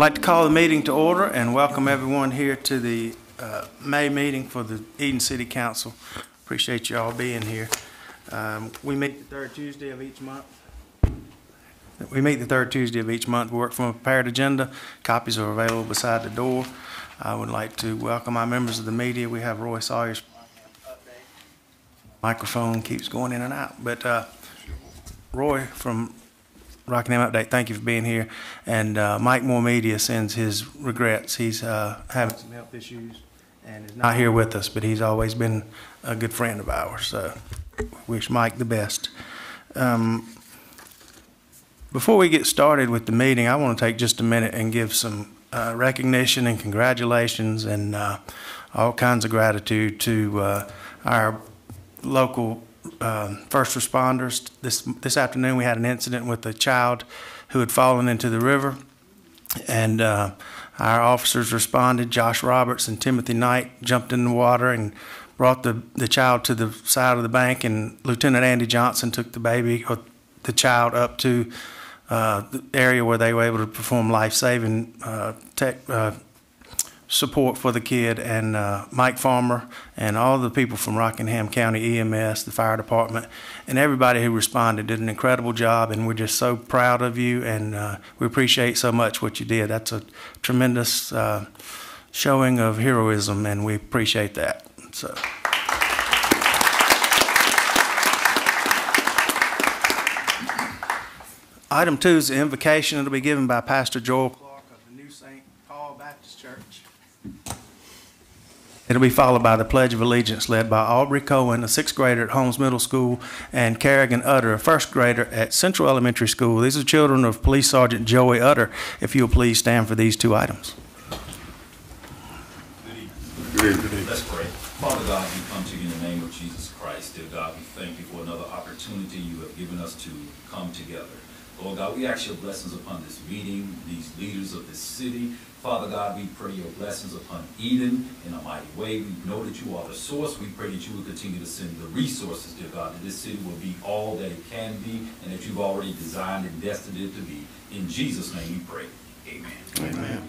I'd like to call the meeting to order and welcome everyone here to the uh, May meeting for the Eden City Council. Appreciate you all being here. Um, We meet the third Tuesday of each month. We meet the third Tuesday of each month. We work from a prepared agenda. Copies are available beside the door. I would like to welcome our members of the media. We have Roy Sawyer's microphone keeps going in and out. But uh, Roy from Rockingham Update, thank you for being here. And uh, Mike Moore Media sends his regrets. He's uh, having some health issues and is not here with us, but he's always been a good friend of ours. So wish Mike the best. Um, before we get started with the meeting, I want to take just a minute and give some uh, recognition and congratulations and uh, all kinds of gratitude to uh, our local um, first responders. This this afternoon, we had an incident with a child who had fallen into the river, and uh, our officers responded. Josh Roberts and Timothy Knight jumped in the water and brought the the child to the side of the bank, and Lieutenant Andy Johnson took the baby or the child up to uh, the area where they were able to perform life saving uh, tech. Support for the kid and uh, Mike Farmer and all the people from Rockingham County EMS, the fire department, and everybody who responded did an incredible job. And we're just so proud of you, and uh, we appreciate so much what you did. That's a tremendous uh, showing of heroism, and we appreciate that. So. Item two is the invocation. It'll be given by Pastor Joel Clark of the New St. Paul Baptist Church. It'll be followed by the Pledge of Allegiance led by Audrey Cohen, a sixth grader at Holmes Middle School, and Karragan Utter, a first grader at Central Elementary School. These are children of Police Sergeant Joey Utter. If you'll please stand for these two items. Let's pray. Father God, we come to you in the name of Jesus Christ. Dear God, we thank you for another opportunity you have given us to come together. Lord God, we ask your blessings upon this meeting, these leaders of this city. Father God, we pray your blessings upon Eden in a mighty way. We know that you are the source. We pray that you will continue to send the resources, dear God, that this city will be all that it can be and that you've already designed and destined it to be. In Jesus' name we pray. Amen. Amen.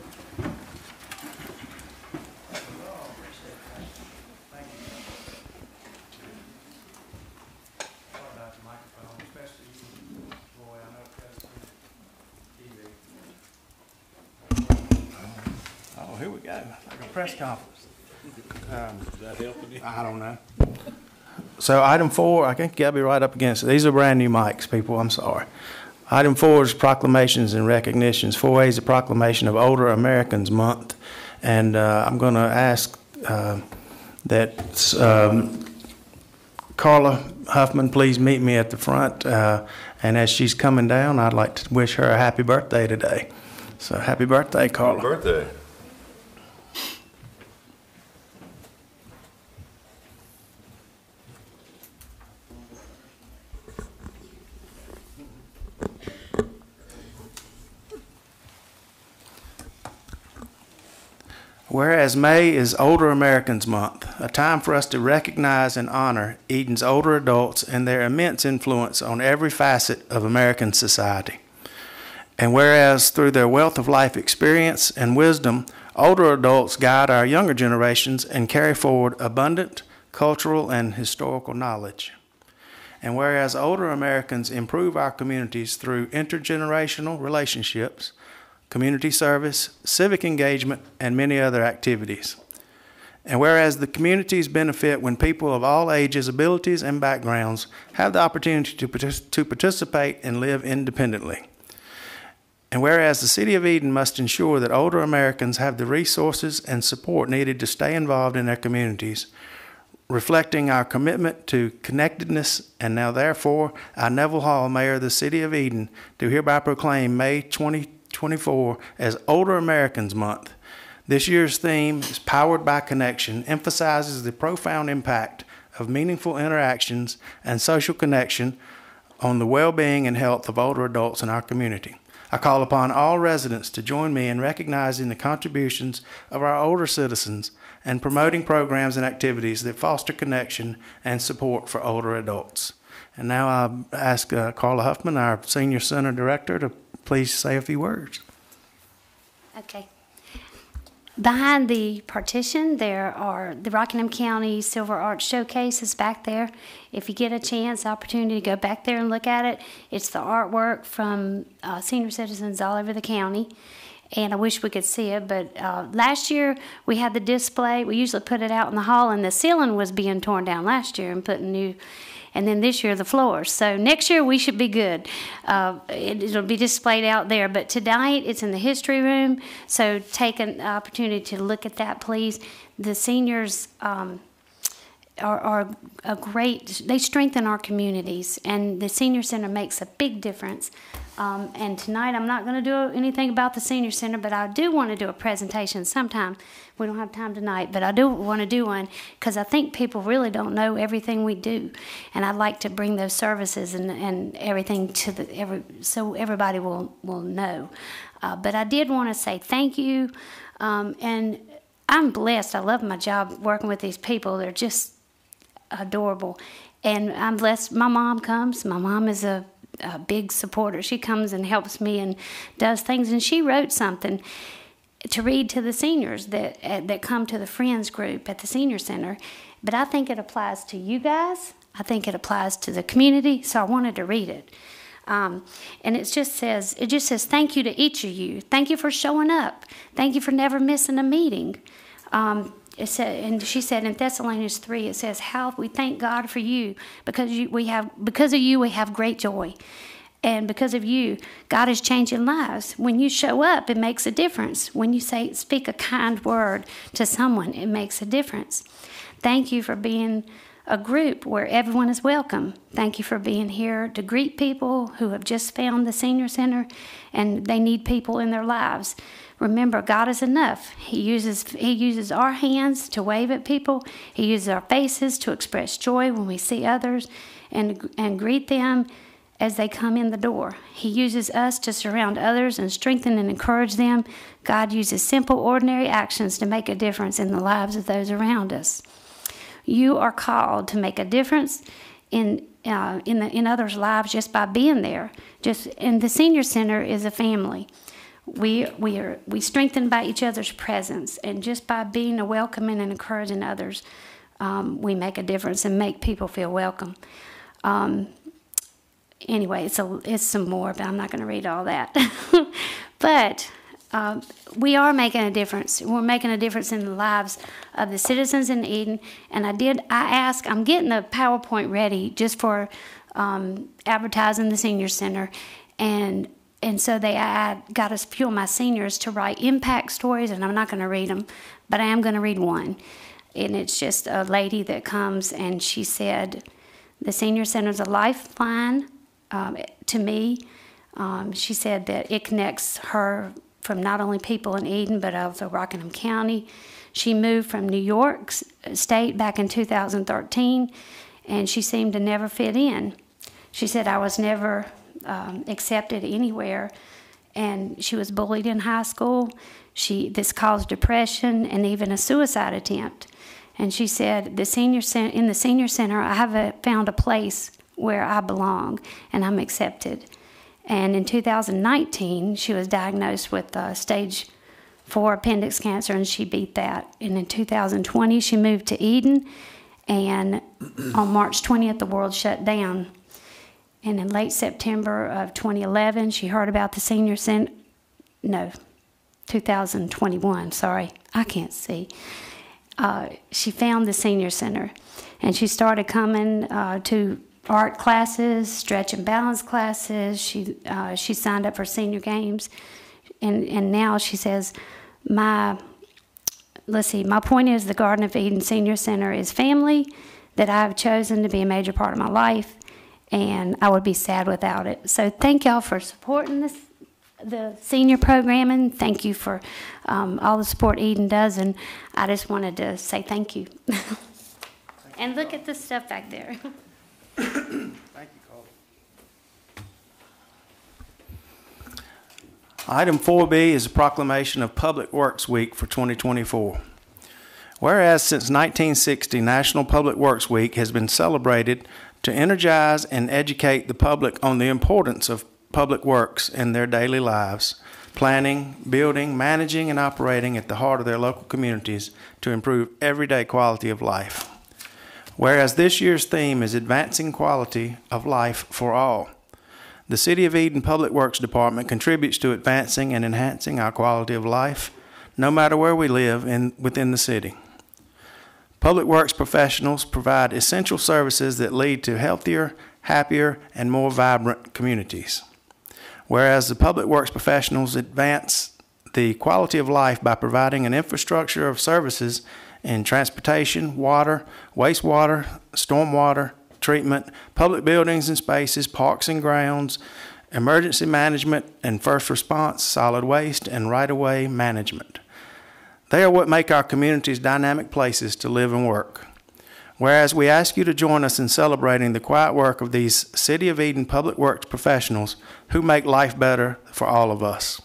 Here we go, like a press conference. Um, Is that helping you? I don't know. So item four, I think you gotta be right up against it. These are brand new mics, people, I'm sorry. Item four is proclamations and recognitions. Four A is a proclamation of Older Americans Month. And uh, I'm gonna ask uh, that um, Carla Huffman please meet me at the front. Uh, And as she's coming down, I'd like to wish her a happy birthday today. So happy birthday, Carla. Birthday. Whereas May is Older Americans Month, a time for us to recognize and honor Eden's older adults and their immense influence on every facet of American society. And whereas through their wealth of life experience and wisdom, older adults guide our younger generations and carry forward abundant cultural and historical knowledge. And whereas older Americans improve our communities through intergenerational relationships, community service, civic engagement, and many other activities. And whereas the communities benefit when people of all ages, abilities, and backgrounds have the opportunity to, partic- to participate and live independently. And whereas the City of Eden must ensure that older Americans have the resources and support needed to stay involved in their communities, reflecting our commitment to connectedness, and now therefore, I, Neville Hall, Mayor of the City of Eden, do hereby proclaim May 2024 as Older Americans Month. This year's theme is Powered by Connection, emphasizes the profound impact of meaningful interactions and social connection on the well-being and health of older adults in our community. I call upon all residents to join me in recognizing the contributions of our older citizens and promoting programs and activities that foster connection and support for older adults. And now I ask uh, Carla Huffman, our Senior Center Director, to please say a few words. Okay. Behind the partition, there are the Rockingham County Silver Art Showcase is back there. If you get a chance, opportunity to go back there and look at it, it's the artwork from uh, senior citizens all over the county. And I wish we could see it, but uh, last year we had the display. We usually put it out in the hall, and the ceiling was being torn down last year and putting new and then this year the floors. So next year we should be good. Uh, it, will be displayed out there, but tonight it's in the history room. So take an opportunity to look at that, please. The seniors. Um, are, are a great, they strengthen our communities, and the senior center makes a big difference. Um, and tonight, I'm not going to do anything about the senior center, but I do want to do a presentation sometime. We don't have time tonight, but I do want to do one because I think people really don't know everything we do, and I'd like to bring those services and, and everything to the every so everybody will will know. Uh, but I did want to say thank you, um, and I'm blessed. I love my job working with these people. They're just adorable. And I'm blessed. My mom comes. My mom is a, a big supporter. She comes and helps me and does things. And she wrote something to read to the seniors that uh, that come to the friends group at the senior center. But I think it applies to you guys. I think it applies to the community. So I wanted to read it. Um, and it just says it just says thank you to each of you. Thank you for showing up. Thank you for never missing a meeting. Um, it said, and she said in Thessalonians 3, it says, How we thank God for you because you, we have because of you we have great joy. And because of you, God is changing lives. When you show up, it makes a difference. When you say speak a kind word to someone, it makes a difference. Thank you for being a group where everyone is welcome. Thank you for being here to greet people who have just found the senior center and they need people in their lives. Remember, God is enough. He uses He uses our hands to wave at people. He uses our faces to express joy when we see others and and greet them as they come in the door. He uses us to surround others and strengthen and encourage them. God uses simple, ordinary actions to make a difference in the lives of those around us. You are called to make a difference in uh, in the, in others' lives just by being there. Just and the senior center is a family we we are we strengthened by each other's presence, and just by being a welcoming and encouraging others, um, we make a difference and make people feel welcome. Um, anyway, it's a it's some more, but I'm not going to read all that. but um, we are making a difference. We're making a difference in the lives of the citizens in Eden. And I did. I asked. I'm getting the PowerPoint ready just for um, advertising the senior center, and and so they I got a few of my seniors to write impact stories, and I'm not going to read them, but I am going to read one. And it's just a lady that comes and she said, The senior center is a lifeline um, to me. Um, she said that it connects her from not only people in Eden, but also Rockingham County. She moved from New York State back in 2013, and she seemed to never fit in. She said, I was never um, accepted anywhere. And she was bullied in high school. She this caused depression and even a suicide attempt. And she said, the senior in the senior center, I have a, found a place where I belong and I'm accepted. And in 2019, she was diagnosed with uh, stage four appendix cancer, and she beat that. And in 2020, she moved to Eden, and on March 20th, the world shut down. And in late September of 2011, she heard about the senior center. No, 2021, sorry, I can't see. Uh, she found the senior center and she started coming uh, to art classes, stretch and balance classes. She, uh, she signed up for senior games. And, and now she says, My let's see, my point is the Garden of Eden Senior Center is family that I've chosen to be a major part of my life, and I would be sad without it. So thank y'all for supporting this, the senior programming. Thank you for um, all the support Eden does, and I just wanted to say thank you. and look at the stuff back there. Thank you, Carl. Item 4B is a proclamation of Public Works Week for 2024. Whereas since 1960, National Public Works Week has been celebrated to energize and educate the public on the importance of public works in their daily lives, planning, building, managing, and operating at the heart of their local communities to improve everyday quality of life. Whereas this year's theme is Advancing Quality of Life for All. The City of Eden Public Works Department contributes to advancing and enhancing our quality of life, no matter where we live in, within the city. Public Works professionals provide essential services that lead to healthier, happier, and more vibrant communities. Whereas the Public Works professionals advance the quality of life by providing an infrastructure of services in transportation, water, wastewater, stormwater treatment, public buildings and spaces, parks and grounds, emergency management and first response, solid waste, and right-of-way management. They are what make our communities dynamic places to live and work. Whereas we ask you to join us in celebrating the quiet work of these City of Eden Public Works professionals who make life better for all of us.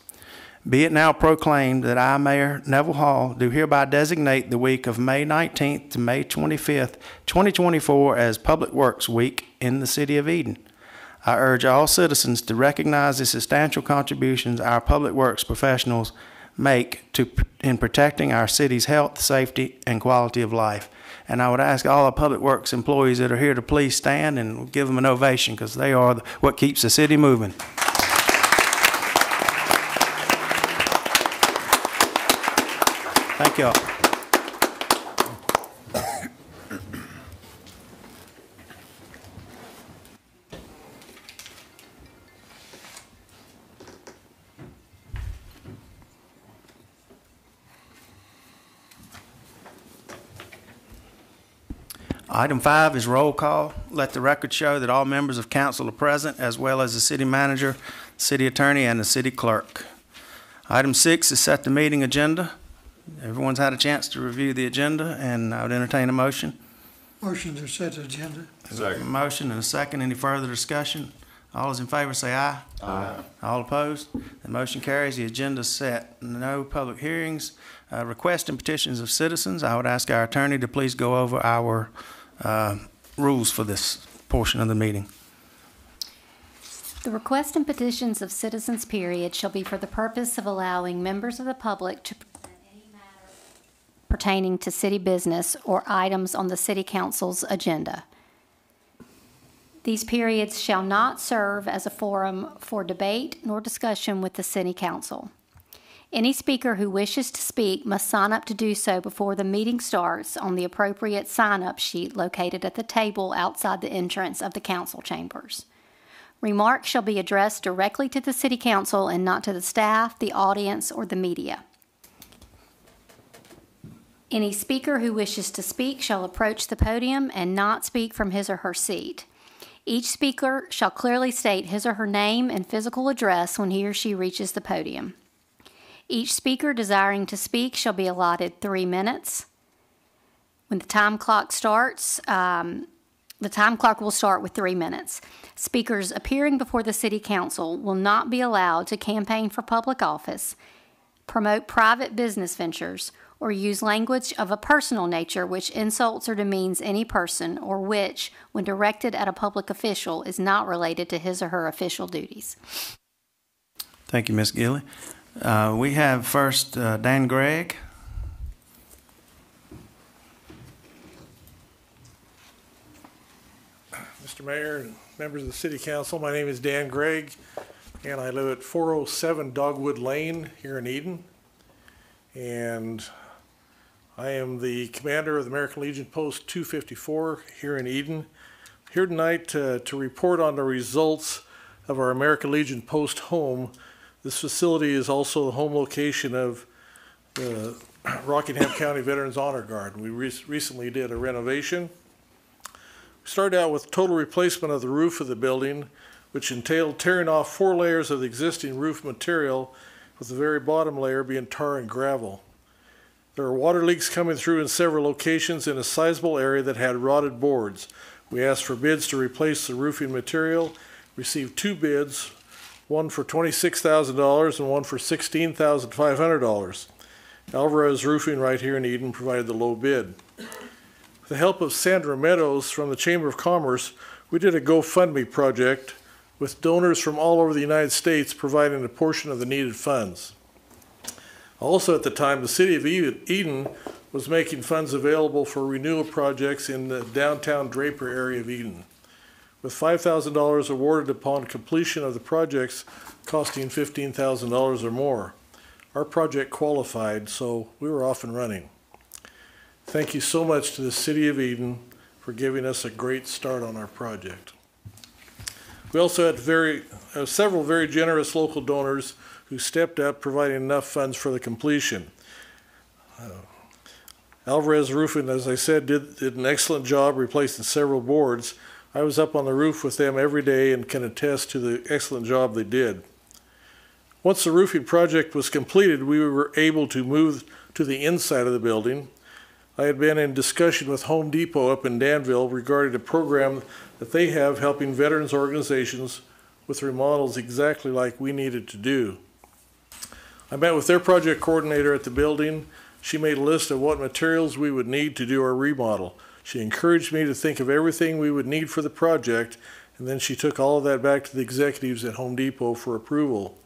Be it now proclaimed that I, Mayor Neville Hall, do hereby designate the week of May 19th to May 25th, 2024 as Public Works Week in the City of Eden. I urge all citizens to recognize the substantial contributions our public works professionals make to, in protecting our city's health, safety, and quality of life. And I would ask all our public works employees that are here to please stand and give them an ovation because they are the- what keeps the city moving. Thank you all. Item five is roll call. Let the record show that all members of council are present, as well as the city manager, city attorney, and the city clerk. Item six is set the meeting agenda. Everyone's had a chance to review the agenda, and I would entertain a motion. Motions are set to agenda. A Motion and a second. Any further discussion? All those in favor say aye. Aye. All opposed? The motion carries. The agenda is set. No public hearings. Uh, Requests and petitions of citizens. I would ask our attorney to please go over our uh, rules for this portion of the meeting. The request and petitions of citizens period shall be for the purpose of allowing members of the public to present any matter pertaining to city business or items on the city council's agenda. These periods shall not serve as a forum for debate nor discussion with the city council. Any speaker who wishes to speak must sign up to do so before the meeting starts on the appropriate sign-up sheet located at the table outside the entrance of the council chambers. Remarks shall be addressed directly to the city council and not to the staff, the audience, or the media. Any speaker who wishes to speak shall approach the podium and not speak from his or her seat. Each speaker shall clearly state his or her name and physical address when he or she reaches the podium. Each speaker desiring to speak shall be allotted three minutes. When the time clock starts, um, the time clock will start with three minutes. Speakers appearing before the City Council will not be allowed to campaign for public office, promote private business ventures, or use language of a personal nature which insults or demeans any person, or which, when directed at a public official, is not related to his or her official duties. Thank you, Ms. Gilley. Uh, We have first uh, Dan Gregg. Mr. Mayor and members of the city council, my name is Dan Gregg, and I live at 407 Dogwood Lane here in Eden. And I am the commander of the American Legion Post 254 here in Eden. Here tonight to, to report on the results of our American Legion Post home. This facility is also the home location of the Rockingham County Veterans Honor Guard. We re- recently did a renovation. We started out with total replacement of the roof of the building, which entailed tearing off four layers of the existing roof material, with the very bottom layer being tar and gravel. There are water leaks coming through in several locations in a sizable area that had rotted boards. We asked for bids to replace the roofing material, received two bids, one for twenty-six thousand dollars and one for sixteen thousand five hundred dollars. Alvarez Roofing right here in Eden provided the low bid. With the help of Sandra Meadows from the Chamber of Commerce, we did a GoFundMe project with donors from all over the United States providing a portion of the needed funds. Also at the time, the city of Eden was making funds available for renewal projects in the downtown Draper area of Eden. With five thousand dollars awarded upon completion of the projects costing fifteen thousand dollars or more. Our project qualified, so we were off and running. Thank you so much to the city of Eden for giving us a great start on our project. We also had very, uh, several very generous local donors who stepped up, providing enough funds for the completion. Uh, Alvarez Roofing, as I said, did, did an excellent job replacing several boards. I was up on the roof with them every day and can attest to the excellent job they did. Once the roofing project was completed, we were able to move to the inside of the building. I had been in discussion with Home Depot up in Danville regarding a program that they have helping veterans organizations with remodels exactly like we needed to do. I met with their project coordinator at the building. She made a list of what materials we would need to do our remodel. She encouraged me to think of everything we would need for the project, and then she took all of that back to the executives at Home Depot for approval.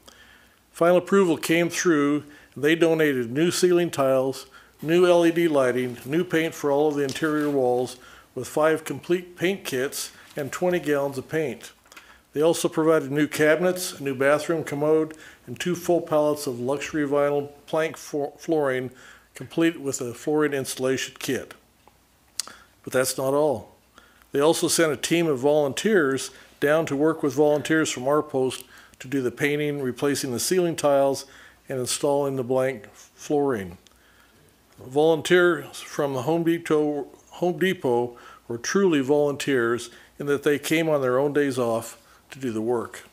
Final approval came through. and They donated new ceiling tiles, new LED lighting, new paint for all of the interior walls, with five complete paint kits and 20 gallons of paint. They also provided new cabinets, a new bathroom commode, and two full pallets of luxury vinyl plank flooring, complete with a flooring installation kit. But that's not all. They also sent a team of volunteers down to work with volunteers from our post to do the painting, replacing the ceiling tiles, and installing the blank flooring. Volunteers from the Home Depot, Home Depot were truly volunteers in that they came on their own days off to do the work.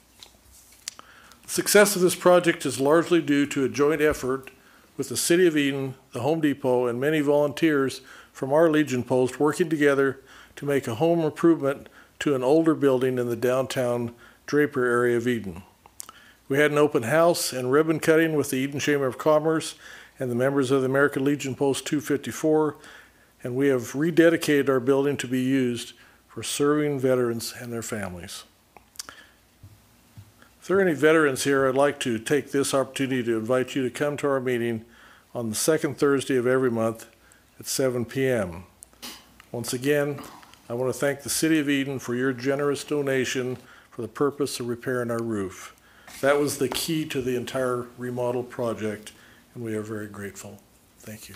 The success of this project is largely due to a joint effort with the City of Eden, the Home Depot, and many volunteers from our Legion Post working together to make a home improvement to an older building in the downtown Draper area of Eden. We had an open house and ribbon cutting with the Eden Chamber of Commerce and the members of the American Legion Post 254, and we have rededicated our building to be used for serving veterans and their families. If there are any veterans here, I'd like to take this opportunity to invite you to come to our meeting on the second Thursday of every month at 7 p.m. Once again, I want to thank the City of Eden for your generous donation for the purpose of repairing our roof. That was the key to the entire remodel project, and we are very grateful. Thank you.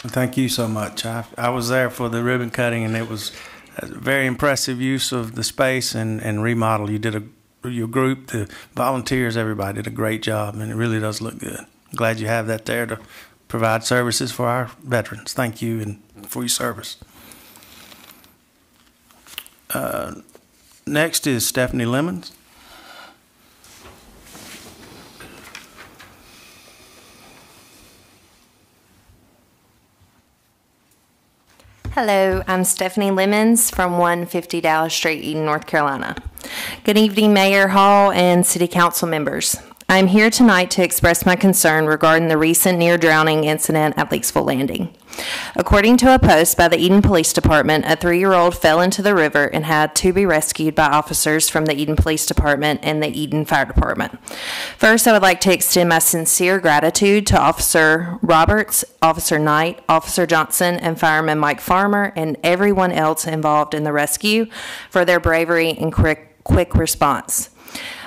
Thank you so much. I, I was there for the ribbon cutting, and it was a very impressive use of the space and, and remodel. You did a your group, the volunteers, everybody did a great job, and it really does look good. Glad you have that there to provide services for our veterans. Thank you and for your service. Uh, next is Stephanie Lemons. Hello, I'm Stephanie Lemons from 150 Dallas Street, Eden, North Carolina. Good evening, Mayor Hall and City Council members. I'm here tonight to express my concern regarding the recent near drowning incident at Leaksville Landing. According to a post by the Eden Police Department, a three year old fell into the river and had to be rescued by officers from the Eden Police Department and the Eden Fire Department. First, I would like to extend my sincere gratitude to Officer Roberts, Officer Knight, Officer Johnson, and Fireman Mike Farmer, and everyone else involved in the rescue for their bravery and quick, quick response.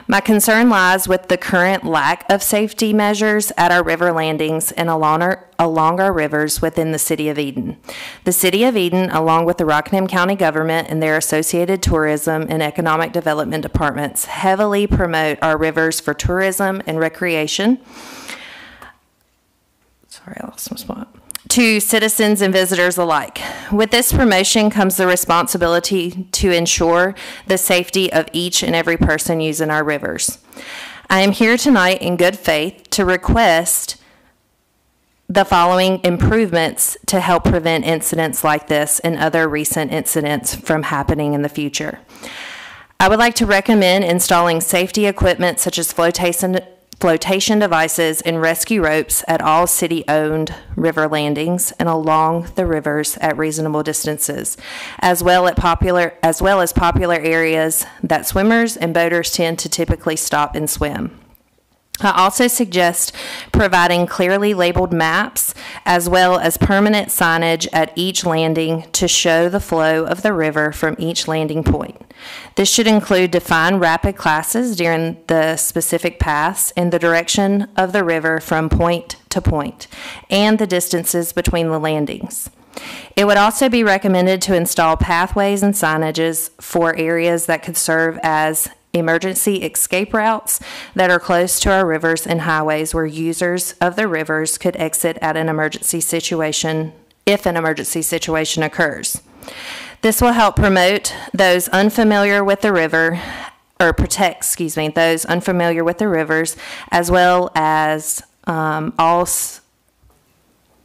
My concern lies with the current lack of safety measures at our river landings and along our, along our rivers within the City of Eden. The City of Eden, along with the Rockingham County government and their associated tourism and economic development departments, heavily promote our rivers for tourism and recreation. sorry, I lost my spot. To citizens and visitors alike. With this promotion comes the responsibility to ensure the safety of each and every person using our rivers. I am here tonight in good faith to request the following improvements to help prevent incidents like this and other recent incidents from happening in the future. I would like to recommend installing safety equipment such as flotation, flotation devices and rescue ropes at all city-owned river landings and along the rivers at reasonable distances, as well at popular, as well as popular areas that swimmers and boaters tend to typically stop and swim. I also suggest providing clearly labeled maps as well as permanent signage at each landing to show the flow of the river from each landing point. This should include defined rapid classes during the specific paths and the direction of the river from point to point and the distances between the landings. It would also be recommended to install pathways and signages for areas that could serve as emergency escape routes that are close to our rivers and highways where users of the rivers could exit at an emergency situation if an emergency situation occurs. This will help promote those unfamiliar with the river or protect, excuse me, those unfamiliar with the rivers as well as um, all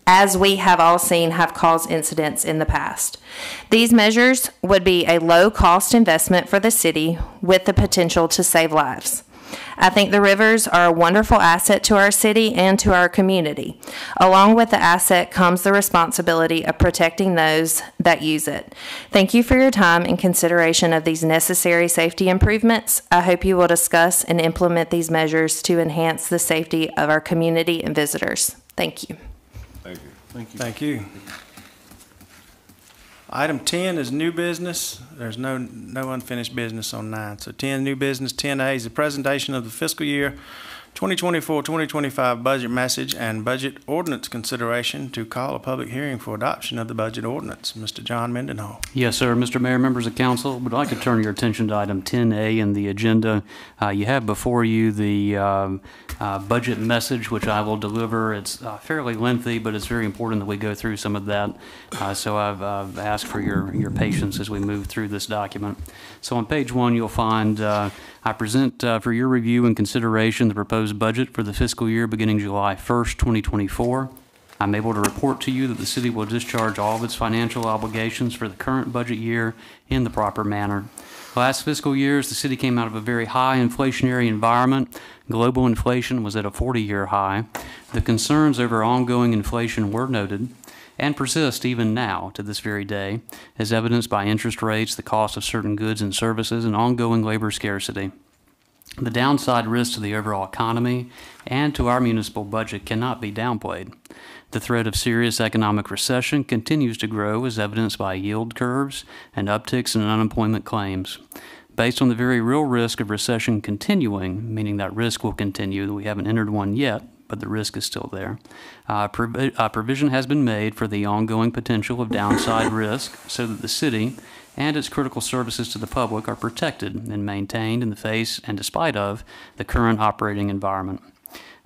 as we have all seen have caused incidents in the past. These measures would be a low cost investment for the city with the potential to save lives. I think the rivers are a wonderful asset to our city and to our community. Along with the asset comes the responsibility of protecting those that use it. Thank you for your time and consideration of these necessary safety improvements. I hope you will discuss and implement these measures to enhance the safety of our community and visitors. Thank you. Thank you. Thank you. Item 10 is new business. There's no, no unfinished business on nine. So 10, new business. 10A is the presentation of the fiscal year 2024-2025 budget message and budget ordinance consideration to call a public hearing for adoption of the budget ordinance. Mr. Jon Mendenhall. Yes, sir. Mr. Mayor, members of council, would like to turn your attention to item 10A in the agenda. Uh, You have before you the um, uh, budget message, which I will deliver. It's uh, fairly lengthy, but it's very important that we go through some of that. Uh, So I've I've asked for your your patience as we move through this document. So on page one, you'll find, uh, I present uh, for your review and consideration the proposed budget for the fiscal year beginning July 1st, 2024. I'm able to report to you that the city will discharge all of its financial obligations for the current budget year in the proper manner. Last fiscal years, the city came out of a very high inflationary environment. Global inflation was at a 40-year high. The concerns over ongoing inflation were noted and persist even now to this very day, as evidenced by interest rates, the cost of certain goods and services, and ongoing labor scarcity. The downside risks to the overall economy and to our municipal budget cannot be downplayed. The threat of serious economic recession continues to grow as evidenced by yield curves and upticks in unemployment claims. Based on the very real risk of recession continuing, meaning that risk will continue, we haven't entered one yet, but the risk is still there. Uh, provi- uh, provision has been made for the ongoing potential of downside risk so that the city and its critical services to the public are protected and maintained in the face and despite of the current operating environment.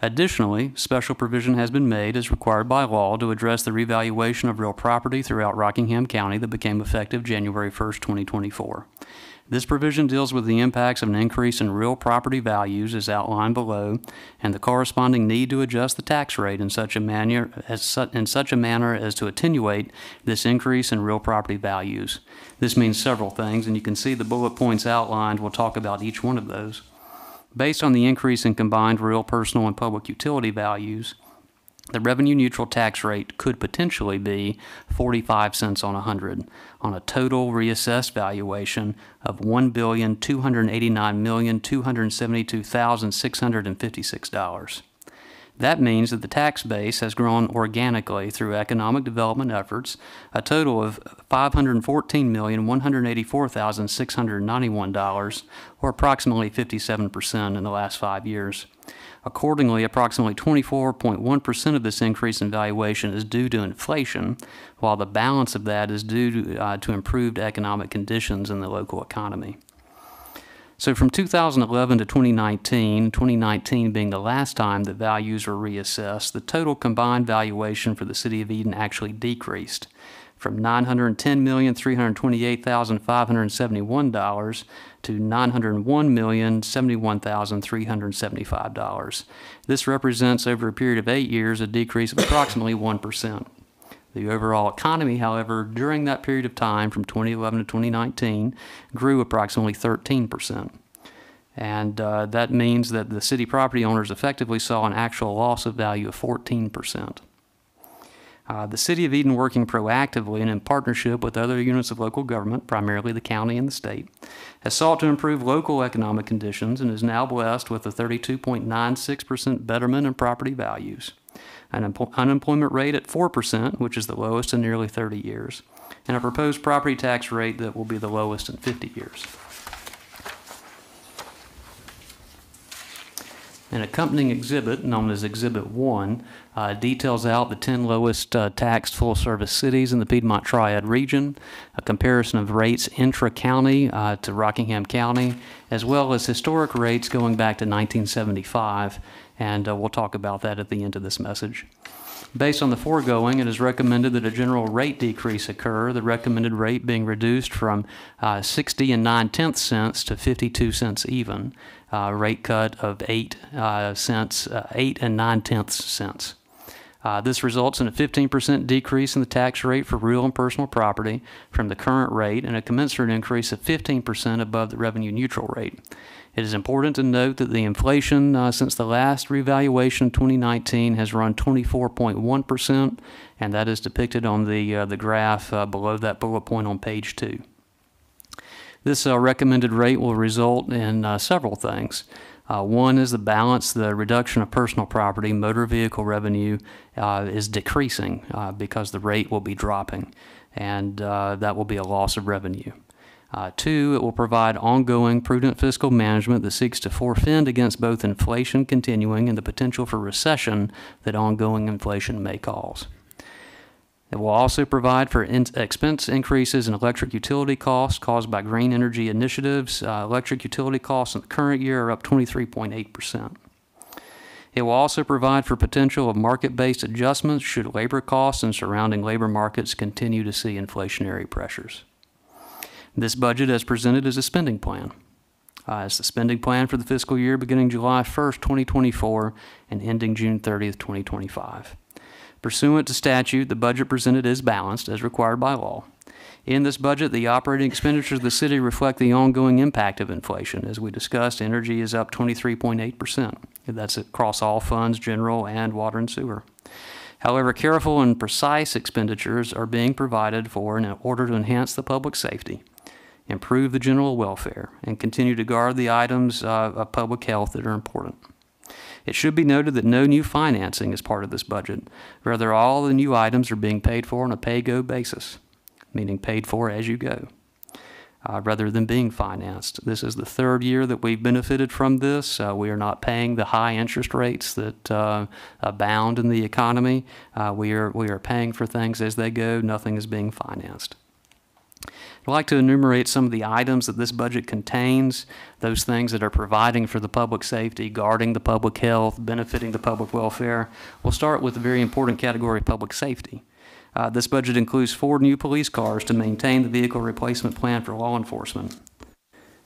Additionally, special provision has been made as required by law to address the revaluation of real property throughout Rockingham County that became effective January 1st, 2024. This provision deals with the impacts of an increase in real property values as outlined below and the corresponding need to adjust the tax rate in such a manner as su- in such a manner as to attenuate this increase in real property values. This means several things and you can see the bullet points outlined. We'll talk about each one of those. Based on the increase in combined real, personal, and public utility values, the revenue neutral tax rate could potentially be 45 cents on 100 on a total reassessed valuation of $1,289,272,656. That means that the tax base has grown organically through economic development efforts, a total of $514,184,691, or approximately 57% in the last five years. Accordingly, approximately 24.1% of this increase in valuation is due to inflation, while the balance of that is due to, uh, to improved economic conditions in the local economy. So from 2011 to 2019, 2019 being the last time that values were reassessed, the total combined valuation for the city of Eden actually decreased from $910,328,571 to $901,071,375. This represents over a period of eight years a decrease of approximately 1%. The overall economy, however, during that period of time from 2011 to 2019 grew approximately 13%. And uh, that means that the city property owners effectively saw an actual loss of value of 14%. Uh, the City of Eden, working proactively and in partnership with other units of local government, primarily the county and the state, has sought to improve local economic conditions and is now blessed with a 32.96% betterment in property values, an empl- unemployment rate at 4%, which is the lowest in nearly 30 years, and a proposed property tax rate that will be the lowest in 50 years. An accompanying exhibit, known as Exhibit 1, uh, details out the 10 lowest uh, taxed full service cities in the Piedmont Triad region, a comparison of rates intra county uh, to Rockingham County, as well as historic rates going back to 1975. And uh, we'll talk about that at the end of this message. Based on the foregoing, it is recommended that a general rate decrease occur, the recommended rate being reduced from uh, 60 and 9 tenths cents to 52 cents even, uh, rate cut of 8 uh, cents, uh, 8 and 9 tenths cents. Uh, this results in a 15% decrease in the tax rate for real and personal property from the current rate and a commensurate increase of 15% above the revenue neutral rate. It is important to note that the inflation uh, since the last revaluation in 2019 has run 24.1%, and that is depicted on the, uh, the graph uh, below that bullet point on page two. This uh, recommended rate will result in uh, several things. Uh, one is the balance, the reduction of personal property, motor vehicle revenue uh, is decreasing uh, because the rate will be dropping, and uh, that will be a loss of revenue. Uh, two, it will provide ongoing prudent fiscal management that seeks to forfend against both inflation continuing and the potential for recession that ongoing inflation may cause. It will also provide for in- expense increases in electric utility costs caused by green energy initiatives. Uh, electric utility costs in the current year are up 23.8%. It will also provide for potential of market-based adjustments should labor costs and surrounding labor markets continue to see inflationary pressures. This budget as presented is a spending plan. Uh, it's the spending plan for the fiscal year beginning July 1st, 2024 and ending June 30th, 2025. Pursuant to statute, the budget presented is balanced as required by law. In this budget, the operating expenditures of the city reflect the ongoing impact of inflation. As we discussed, energy is up 23.8%. That's across all funds, general and water and sewer. However, careful and precise expenditures are being provided for in order to enhance the public safety, improve the general welfare, and continue to guard the items uh, of public health that are important. It should be noted that no new financing is part of this budget. Rather, all the new items are being paid for on a pay-go basis, meaning paid for as you go, uh, rather than being financed. This is the third year that we've benefited from this. Uh, we are not paying the high interest rates that uh, abound in the economy. Uh, we are we are paying for things as they go. Nothing is being financed. I'd like to enumerate some of the items that this budget contains, those things that are providing for the public safety, guarding the public health, benefiting the public welfare. We'll start with the very important category of public safety. Uh, this budget includes four new police cars to maintain the vehicle replacement plan for law enforcement.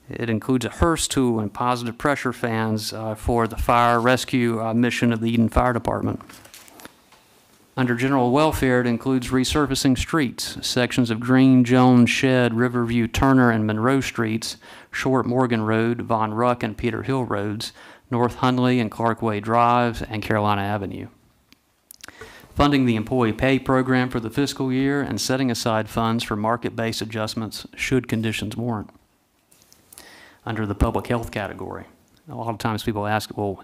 It includes a Hurst tool and positive pressure fans uh, for the fire rescue uh, mission of the Eden Fire Department. Under general welfare, it includes resurfacing streets, sections of Green, Jones, Shed, Riverview, Turner, and Monroe Streets, Short Morgan Road, Von Ruck and Peter Hill Roads, North Hundley and Clarkway Drives, and Carolina Avenue. Funding the employee pay program for the fiscal year and setting aside funds for market-based adjustments should conditions warrant. Under the public health category, a lot of times people ask, well,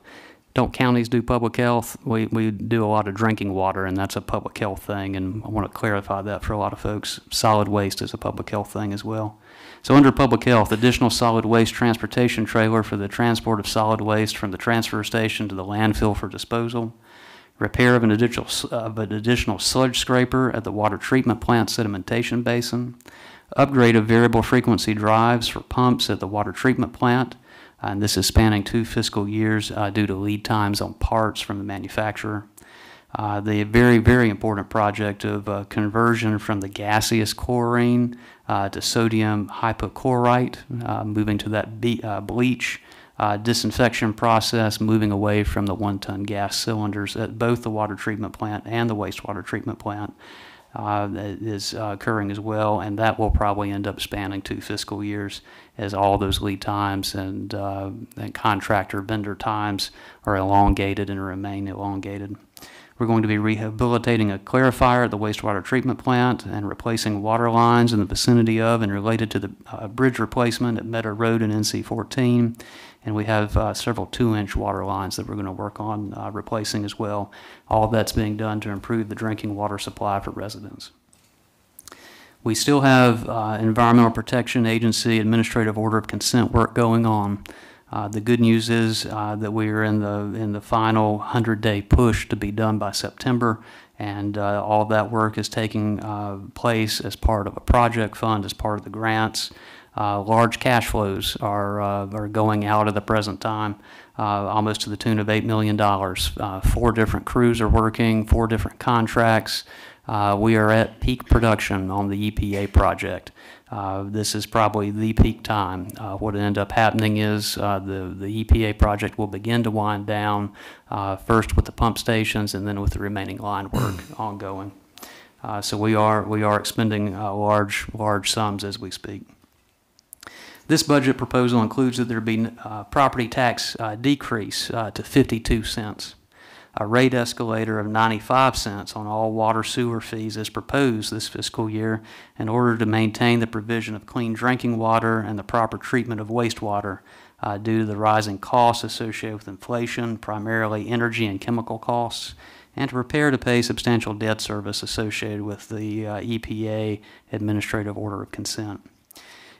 don't counties do public health? We, we do a lot of drinking water, and that's a public health thing, and I want to clarify that for a lot of folks. Solid waste is a public health thing as well. So under public health, additional solid waste transportation trailer for the transport of solid waste from the transfer station to the landfill for disposal. Repair of an additional, of an additional sludge scraper at the water treatment plant sedimentation basin. Upgrade of variable frequency drives for pumps at the water treatment plant and this is spanning two fiscal years uh, due to lead times on parts from the manufacturer. Uh, The very, very important project of uh, conversion from the gaseous chlorine uh, to sodium hypochlorite, uh, moving to that be- uh, bleach disinfection process, moving away from the one-ton gas cylinders at both the water treatment plant and the wastewater treatment plant uh, is uh, occurring as well, and that will probably end up spanning two fiscal years as all those lead times and, uh, and contractor vendor times are elongated and remain elongated. We're going to be rehabilitating a clarifier at the wastewater treatment plant and replacing water lines in the vicinity of and related to the uh, bridge replacement at Meadow Road and NC 14. And we have uh, several two-inch water lines that we're going to work on uh, replacing as well. All that's being done to improve the drinking water supply for residents. We still have uh, Environmental Protection Agency Administrative Order of Consent work going on. Uh, The good news is uh, that we are in the, in the final 100-day push to be done by September, and uh, all that work is taking uh, place as part of a project fund, as part of the grants. Uh, Large cash flows are, uh, are going out at the present time, uh, almost to the tune of $8 million. Uh, Four different crews are working, four different contracts. Uh, We are at peak production on the EPA project. Uh, This is probably the peak time. Uh, What will end up happening is uh, the, the EPA project will begin to wind down, uh, first with the pump stations and then with the remaining line work ongoing. Uh, So we are, we are expending uh, large, large sums as we speak. This budget proposal includes that there be uh, property tax uh, decrease uh, to 52 cents. A rate escalator of 95 cents on all water sewer fees is proposed this fiscal year in order to maintain the provision of clean drinking water and the proper treatment of wastewater uh, due to the rising costs associated with inflation, primarily energy and chemical costs, and to prepare to pay substantial debt service associated with the uh, EPA Administrative Order of Consent.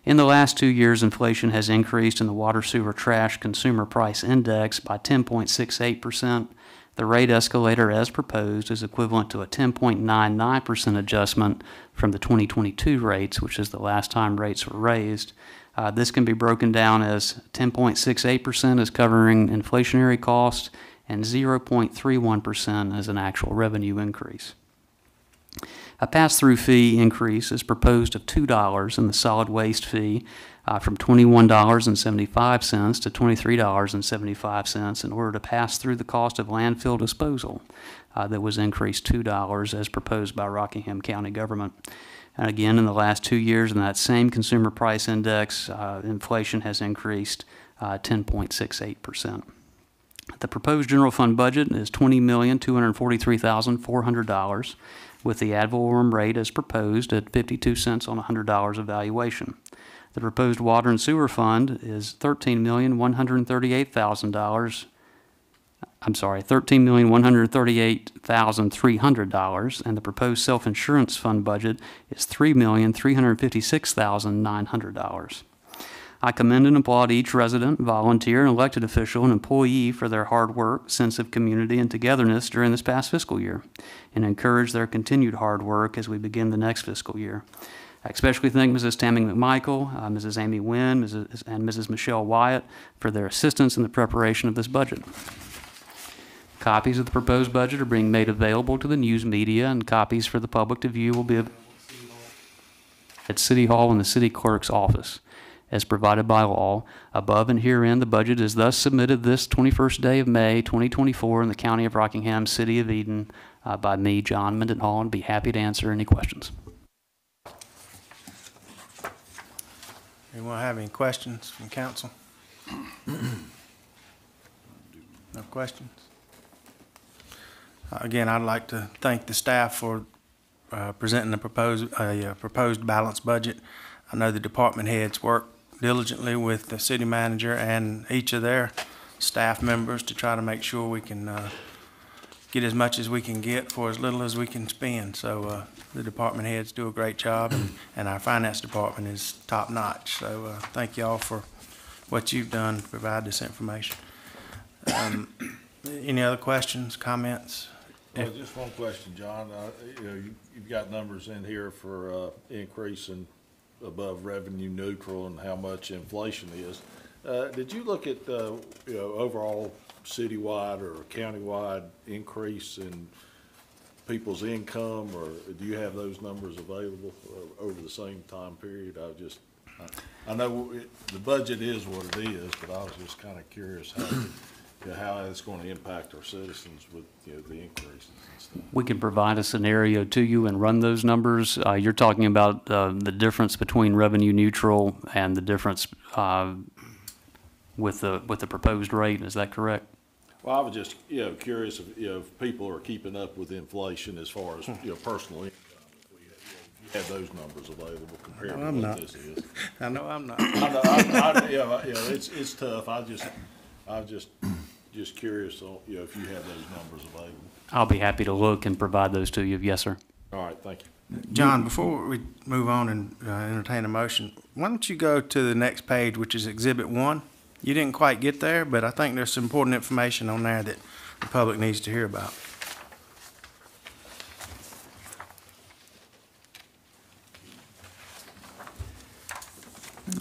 In the last two years, inflation has increased in the water sewer trash consumer price index by 10.68%. The rate escalator as proposed is equivalent to a 10.99% adjustment from the 2022 rates, which is the last time rates were raised. Uh, this can be broken down as 10.68% is covering inflationary costs and 0.31% is an actual revenue increase. A pass-through fee increase is proposed of $2 in the solid waste fee uh, from $21.75 to $23.75 in order to pass through the cost of landfill disposal uh, that was increased $2 as proposed by Rockingham County government. And again, in the last two years, in that same consumer price index, uh, inflation has increased uh, 10.68%. The proposed general fund budget is $20,243,400 with the ad valorem rate as proposed at 52 cents on $100 of valuation. The proposed water and sewer fund is $13,138,000. I'm sorry, $13,138,300, and the proposed self-insurance fund budget is $3,356,900. I commend and applaud each resident, volunteer, and elected official and employee for their hard work, sense of community, and togetherness during this past fiscal year, and encourage their continued hard work as we begin the next fiscal year. I especially thank Mrs. Tammy McMichael, uh, Mrs. Amy Wynn, Mrs., and Mrs. Michelle Wyatt for their assistance in the preparation of this budget. Copies of the proposed budget are being made available to the news media, and copies for the public to view will be available at City Hall in the city clerk's office as provided by law. Above and herein, the budget is thus submitted this 21st day of May, 2024, in the county of Rockingham, city of Eden, uh, by me, Jon Mendenhall, and be happy to answer any questions. Anyone have any questions from council? No questions? Again, I'd like to thank the staff for uh, presenting the proposed, a uh, proposed balanced budget. I know the department heads work diligently with the city manager and each of their staff members to try to make sure we can uh, get as much as we can get for as little as we can spend. So uh, the department heads do a great job, and, and our finance department is top-notch. So uh, thank you all for what you've done to provide this information. Um, Any other questions, comments? Well, just one question, Jon. Uh, you know, you, you've got numbers in here for, uh, increase in above revenue neutral and how much inflation is. Uh, did you look at, uh, you know, overall citywide or countywide increase in people's income, or do you have those numbers available over the same time period? I just, I- I know it- the budget is what it is, but I was just kind of curious how, you know, how it's going to impact our citizens with, you know, the increases and stuff. We can provide a scenario to you and run those numbers. Uh, You're talking about uh, the difference between revenue neutral and the difference uh, with the, with the proposed rate, is that correct? Well, I was just, you know, curious if, you know, if people are keeping up with inflation as far as, you know, personal income. If we you have those numbers available compared No, I'm to not. what this is. I know I'm not. I know, I, I, you know, I- you it's, it's tough. I just, I just, just curious, on, you know, if you have those numbers available. I'll be happy to look and provide those to you, yes, sir. All right, thank you. John, before we move on and uh, entertain a motion, why don't you go to the next page, which is Exhibit One? You didn't quite get there, but I think there's some important information on there that the public needs to hear about.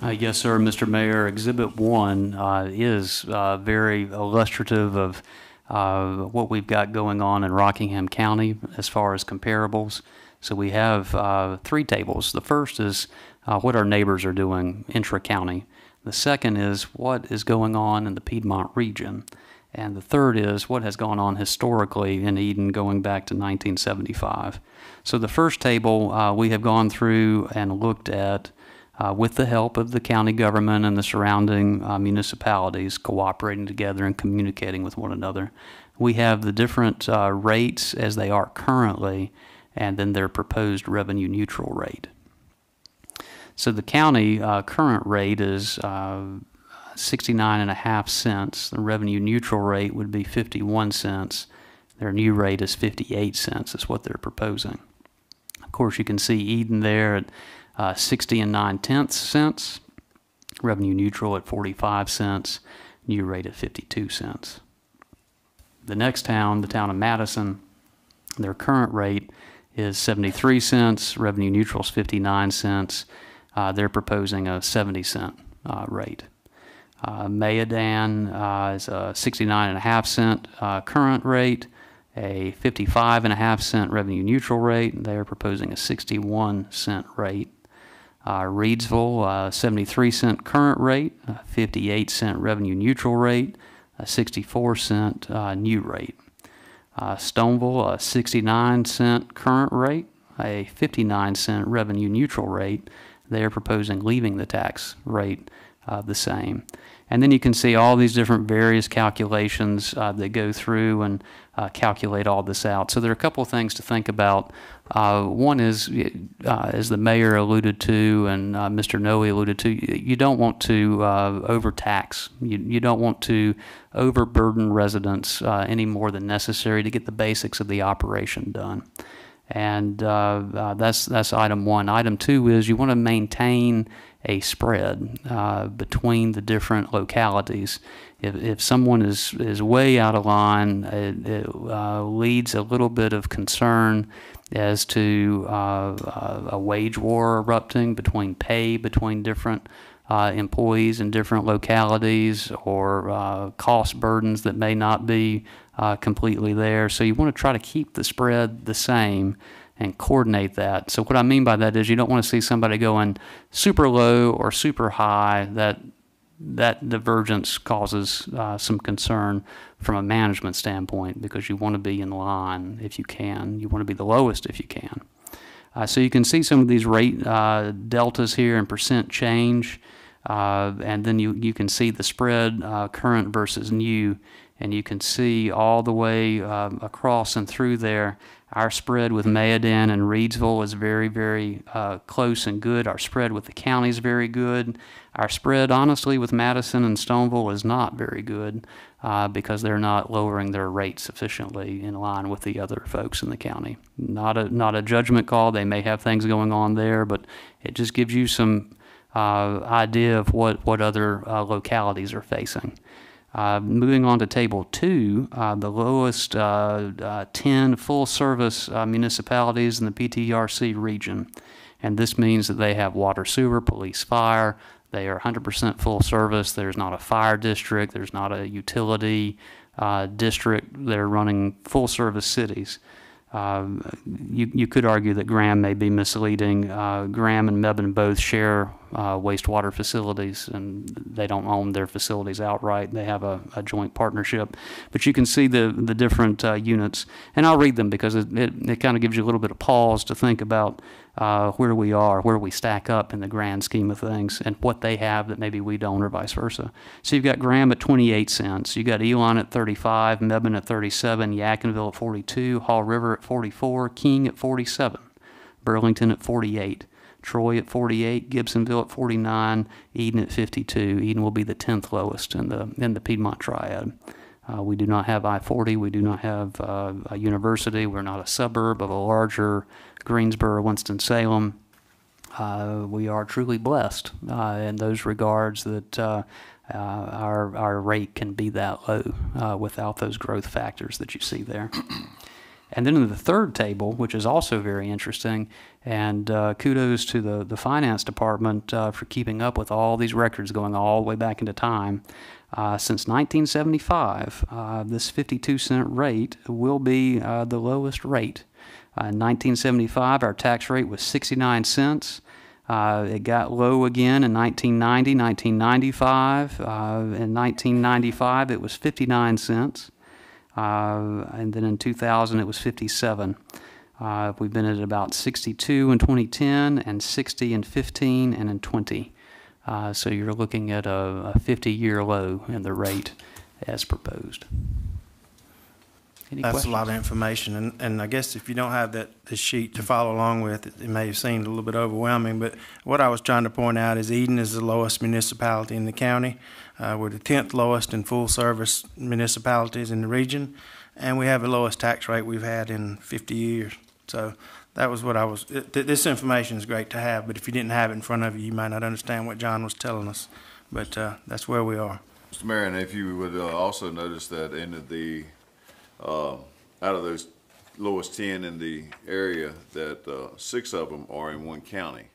Uh, Yes, sir, Mr. Mayor. Exhibit 1 uh, is uh, very illustrative of uh, what we've got going on in Rockingham County as far as comparables. So we have uh, three tables. The first is uh, what our neighbors are doing intra-county. The second is what is going on in the Piedmont region. And the third is what has gone on historically in Eden going back to 1975. So the first table, uh, we have gone through and looked at uh, with the help of the county government and the surrounding uh, municipalities cooperating together and communicating with one another. We have the different uh, rates as they are currently, and then their proposed revenue neutral rate. So the county uh, current rate is uh, 69 and a half cents. The revenue neutral rate would be 51 cents. Their new rate is 58 cents, is what they're proposing. Of course, you can see Eden there at uh, 60 and 9 tenths cents, revenue neutral at 45 cents, new rate at 52 cents. The next town, the town of Madison, their current rate is 73 cents, revenue neutral is 59 cents. Uh, they're proposing a 70 cent uh, rate. Uh, Mayodan uh, is a 69 and a half cent uh, current rate, a 55 and a half cent revenue neutral rate. They're proposing a 61 cent rate. Uh, Reidsville, uh, 73 cent current rate, a 58 cent revenue neutral rate, a 64 cent uh, new rate. Uh, Stoneville, a 69 cent current rate, a 59 cent revenue neutral rate. They are proposing leaving the tax rate uh, the same. And then you can see all these different various calculations uh, that go through and uh, calculate all this out. So there are a couple of things to think about. Uh, one is, uh, as the mayor alluded to and uh, Mr. Noe alluded to, you don't want to uh, overtax. You, you don't want to overburden residents uh, any more than necessary to get the basics of the operation done. And uh, that's, that's item one. Item two is you want to maintain a spread between the different localities. If, if someone is, is way out of line, it, it leads a little bit of concern as to uh, a a wage war erupting between pay between different uh, employees in different localities or uh, cost burdens that may not be uh, completely there. So you want to try to keep the spread the same and coordinate that. So what I mean by that is you don't want to see somebody going super low or super high. That that divergence causes uh, some concern from a management standpoint because you want to be in line if you can. You want to be the lowest if you can. Uh, so you can see some of these rate uh, deltas here and percent change, uh, and then you, you can see the spread uh, current versus new, and you can see all the way um, across and through there. Our spread with Mayodan and Reidsville is very, very uh, close and good. Our spread with the county is very good. Our spread, honestly, with Madison and Stoneville is not very good uh, because they're not lowering their rates sufficiently in line with the other folks in the county. Not a not a judgment call. They may have things going on there, but it just gives you some uh, idea of what what other uh, localities are facing. Uh, moving on to table two, uh, the lowest uh, uh, 10 full service uh, municipalities in the PTRC region. And this means that they have water, sewer, police, fire, They are 100% full service. There's not a fire district. There's not a utility uh, district. They're running full service cities. Um, you, you could argue that Graham may be misleading. Uh, Graham and Mebane both share uh, wastewater facilities, and they don't own their facilities outright. They have a, a joint partnership. But you can see the, the different uh, units, and I'll read them because it, it, it kind of gives you a little bit of pause to think about uh, where we are, where we stack up in the grand scheme of things, and what they have that maybe we don't, or vice versa. So you've got Graham at 28 cents, you've got Elon at 35, Mebane at 37, Yadkinville at 42, Haw River at 44, King at 47, Burlington at 48. Troy at 48, Gibsonville at 49, Eden at 52. Eden will be the 10th lowest in the in the Piedmont Triad. Uh, we do not have I-40. We do not have uh, a university. We're not a suburb of a larger Greensboro, Winston-Salem. Uh, we are truly blessed uh, in those regards that uh, uh, our, our rate can be that low uh, without those growth factors that you see there. And then in the third table, which is also very interesting, and uh, kudos to the, the finance department for keeping up with all these records going all the way back into time. Since 1975, uh, this 52 cent rate will be the lowest rate. Uh, in 1975, our tax rate was 69 cents. Uh, it got low again in 1990, 1995. Uh, in 1995, it was 59 cents. Uh, and then in 2000 it was 57. Uh, we've been at about 62 in 2010 and 60 in 15 and in 20. Uh, so you're looking at a, a 50-year low in the rate as proposed. Any That's a lot of information, and, and I guess if you don't have that, this sheet to follow along with, it may have seemed a little bit overwhelming, but what I was trying to point out is Eden is the lowest municipality in the county. Uh, we're the tenth lowest in full-service municipalities in the region, and we have the lowest tax rate we've had in fifty years. So that was what I was, it- th- this information is great to have, but if you didn't have it in front of you, you might not understand what Jon was telling us. But, uh, that's where we are. Mr. Mayor, and if you would uh, also notice that in the, uh, out of those lowest ten in the area, that uh, six of them are in one county.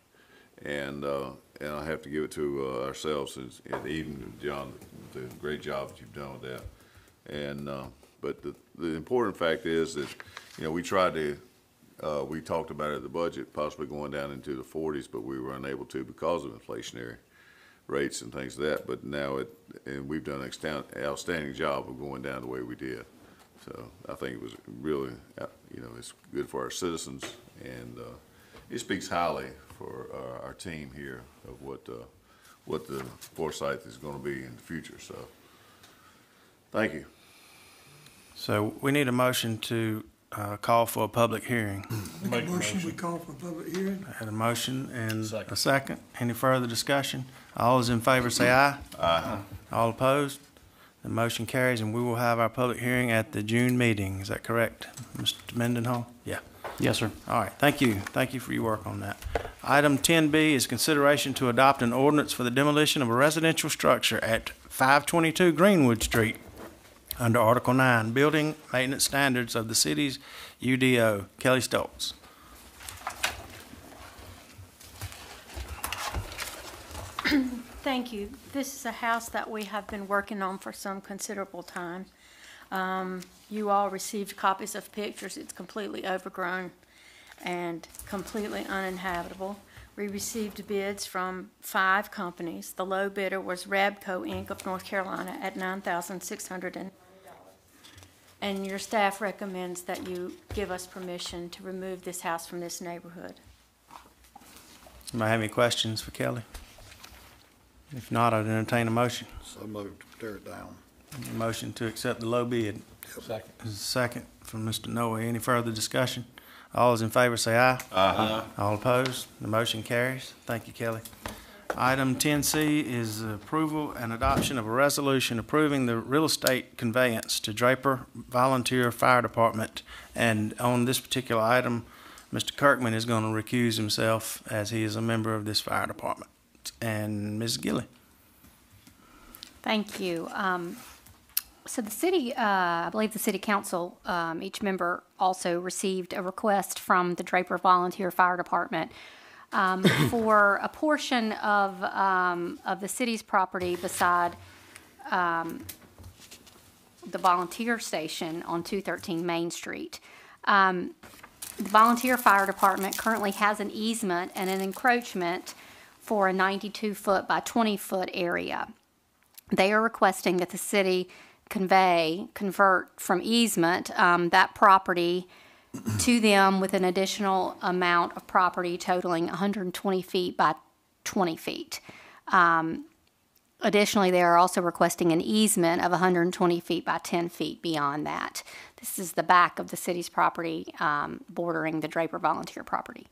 And, uh, and I have to give it to uh, ourselves and and Eden, Jon, the great job that you've done with that. And, uh, but the, the important fact is that, you know, we tried to, uh, we talked about it at the budget, possibly going down into the forties, but we were unable to because of inflationary rates and things like that, but now it, and we've done an outstanding job of going down the way we did. So I think it was really, uh, you know, it's good for our citizens, and uh, it speaks highly for uh, our team here of what, uh, what the foresight is gonna be in the future, so. Thank you. So we need a motion to, uh, call for a public hearing. Make a Motion we call for a public hearing. I Had a motion and Second. a second. Any further discussion? All those in favor say aye. Aye. All opposed? The motion carries, and we will have our public hearing at the June meeting. Is that correct, Mr. Mendenhall? Yeah. Yes, sir. All right, thank you. Thank you for your work on that. Item 10B is consideration to adopt an ordinance for the demolition of a residential structure at 522 Greenwood Street under Article 9, Building Maintenance Standards of the city's UDO. Kelly Stultz. Thank you. This is a house that we have been working on for some considerable time. Um, You all received copies of pictures. It's completely overgrown and completely uninhabitable. We received bids from five companies. The low bidder was Rabco Inc. of North Carolina at 9,600. And your staff recommends that you give us permission to remove this house from this neighborhood. Anybody have any questions for Kelly? If not, I'd entertain a motion. So moved, tear it down. Motion to accept the low bid. Second. Second from Mr. Noah. Any further discussion? All those in favor say aye. Aye. All opposed? The motion carries. Thank you, Kelly. Item 10C is approval and adoption of a resolution approving the real estate conveyance to Draper Volunteer Fire Department. And on this particular item, Mr. Kirkman is going to recuse himself as he is a member of this fire department. And Ms. Gilley? Thank you. Um, So the city, uh, I believe the city council, um, each member also received a request from the Draper Volunteer Fire Department um, for a portion of, um, of the city's property beside um, the volunteer station on 213 Main Street. Um, The volunteer fire department currently has an easement and an encroachment for a 92-foot by 20-foot area. They are requesting that the city convey, convert from easement, um, that property to them with an additional amount of property totaling 120 feet by 20 feet. Um, Additionally, they are also requesting an easement of 120 feet by 10 feet beyond that. This is the back of the city's property um, bordering the Draper Volunteer property.